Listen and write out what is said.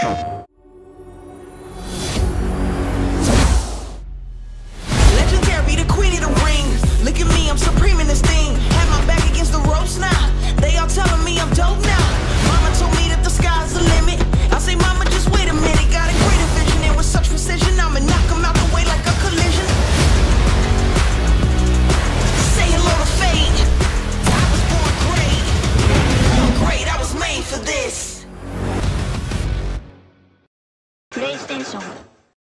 you. station.